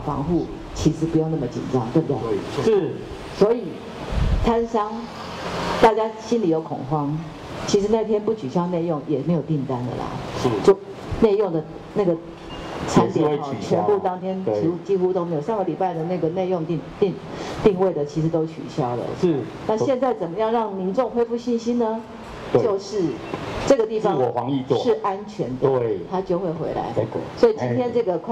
防护其实不用那么紧张，对不对？是。所以，摊商，大家心里有恐慌。其实那天不取消内用，也没有订单的啦。是。就内用的那个产品哈，全部当天，几乎几乎都没有。上个礼拜的那个内用定定定位的其实都取消了。是。那现在怎么样让民众恢复信心呢？就是这个地方是安全的，对。他就会回来。所以今天这个快。